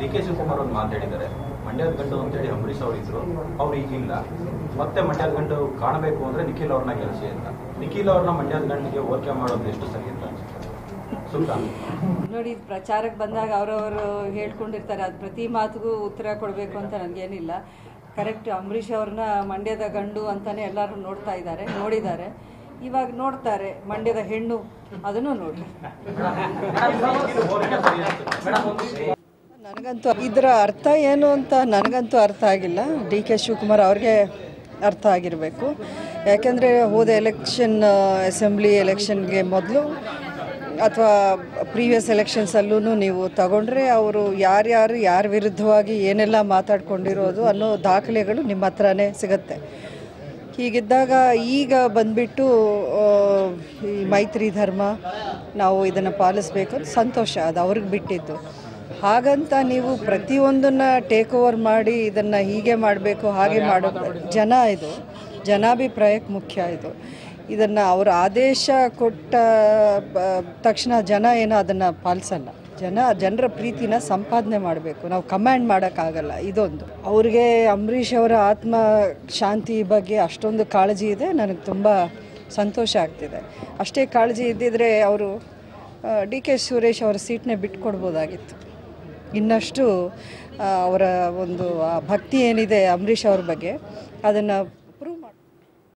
D K Shivakumar ಒಂದು ಮಾತಾಡಿದ್ದಾರೆ. ಮಂಡ್ಯದ ಗಂಡು ಅಂತೇಳಿ ಅಂಬರೀಷ್ ಅವರು ಇದ್ರು. ಅವ್ರು ಈಗ ಇಲ್ಲ ಮತ್ತೆ ಮಂಡ್ಯದ ಗಂಡು ಕಾಣಬೇಕು ಅಂದ್ರೆ ನಿಖಿಲ್ ಅವ್ರನ್ನ ಗೆಲ್ಸಿ ಅಂತ. ನಿಖಿಲ್ ಅವ್ರನ್ನ ಮಂಡ್ಯದ ಗಂಡಿಗೆ ಓಕೆ ಮಾಡೋದು ಎಷ್ಟು ಸರಿ ಅಂತ ನೋಡಿ ಪ್ರಚಾರಕ್ಕೆ ಬಂದಾಗ ಅವರವರು ಹೇಳ್ಕೊಂಡಿರ್ತಾರೆ ಅದು ಪ್ರತಿ ಮಾತಿಗೂ ಉತ್ತರ ಕೊಡಬೇಕು ಅಂತ ನನಗೇನಿಲ್ಲ. ಕರೆಕ್ಟ್ ಅಂಬರೀಷ್ ಅವ್ರನ್ನ ಮಂಡ್ಯದ ಗಂಡು ಅಂತಾನೆ ಎಲ್ಲರೂ ನೋಡ್ತಾ ಇದ್ದಾರೆ ನೋಡಿದ್ದಾರೆ. ಇವಾಗ ನೋಡ್ತಾರೆ ಮಂಡ್ಯದ ಹೆಣ್ಣು ಅದನ್ನು ನೋಡಿ ನನಗಂತೂ ಇದರ ಅರ್ಥ ಏನು ಅಂತ ನನಗಂತೂ ಅರ್ಥ ಆಗಿಲ್ಲ. ಡಿ ಕೆ ಶಿವಕುಮಾರ್ ಅವ್ರಿಗೆ ಅರ್ಥ ಆಗಿರಬೇಕು. ಯಾಕೆಂದರೆ ಹೋದ ಎಲೆಕ್ಷನ್, ಅಸೆಂಬ್ಲಿ ಎಲೆಕ್ಷನ್ಗೆ ಮೊದಲು ಅಥವಾ ಪ್ರೀವಿಯಸ್ ಎಲೆಕ್ಷನ್ಸಲ್ಲೂ ನೀವು ತಗೊಂಡ್ರೆ ಅವರು ಯಾರ್ಯಾರು ಯಾರ ವಿರುದ್ಧವಾಗಿ ಏನೆಲ್ಲ ಮಾತಾಡ್ಕೊಂಡಿರೋದು ಅನ್ನೋ ದಾಖಲೆಗಳು ನಿಮ್ಮ ಹತ್ರನೇ ಸಿಗುತ್ತೆ. ಹೀಗಿದ್ದಾಗ ಈಗ ಬಂದ್ಬಿಟ್ಟು ಈ ಮೈತ್ರಿ ಧರ್ಮ ನಾವು ಇದನ್ನು ಪಾಲಿಸ್ಬೇಕು ಸಂತೋಷ. ಅದು ಅವ್ರಿಗೆ ಬಿಟ್ಟಿದ್ದು. ಹಾಗಂತ ನೀವು ಪ್ರತಿಯೊಂದನ್ನ ಟೇಕ್ ಓವರ್ ಮಾಡಿ ಇದನ್ನು ಹೀಗೆ ಮಾಡಬೇಕು, ಹಾಗೆ ಮಾಡಬೇಕು ಜನ ಇದು. ಜನಾಭಿಪ್ರಾಯಕ್ಕೆ ಮುಖ್ಯ ಇದು. ಇದನ್ನು ಅವರು ಆದೇಶ ಕೊಟ್ಟ ತಕ್ಷಣ ಜನ ಏನೋ ಅದನ್ನು ಪಾಲಿಸಲ್ಲ. ಜನ, ಜನರ ಪ್ರೀತಿನ ಸಂಪಾದನೆ ಮಾಡಬೇಕು. ನಾವು ಕಮ್ಯಾಂಡ್ ಮಾಡೋಕ್ಕಾಗಲ್ಲ, ಇದೊಂದು. ಅವ್ರಿಗೆ ಅಂಬರೀಷ್ ಅವರ ಆತ್ಮ ಶಾಂತಿ ಬಗ್ಗೆ ಅಷ್ಟೊಂದು ಕಾಳಜಿ ಇದೆ, ನನಗೆ ತುಂಬ ಸಂತೋಷ ಆಗ್ತಿದೆ. ಅಷ್ಟೇ ಕಾಳಜಿ ಇದ್ದಿದ್ರೆ ಅವರು ಡಿ ಕೆ ಸುರೇಶ್ ಅವರ ಸೀಟ್ನೇ ಬಿಟ್ಕೊಡ್ಬೋದಾಗಿತ್ತು. ಇನ್ನಷ್ಟು ಅವರ ಒಂದು ಭಕ್ತಿ ಏನಿದೆ ಅಂಬರೀಷ್ ಅವ್ರ ಬಗ್ಗೆ ಅದನ್ನು